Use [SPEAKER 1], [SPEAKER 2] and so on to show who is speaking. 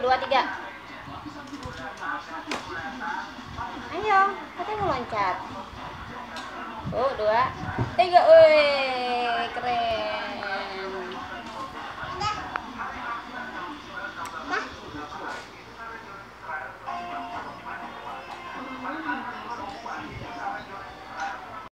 [SPEAKER 1] dua tiga. Ayo katanya mau loncat. Oh dua tiga wih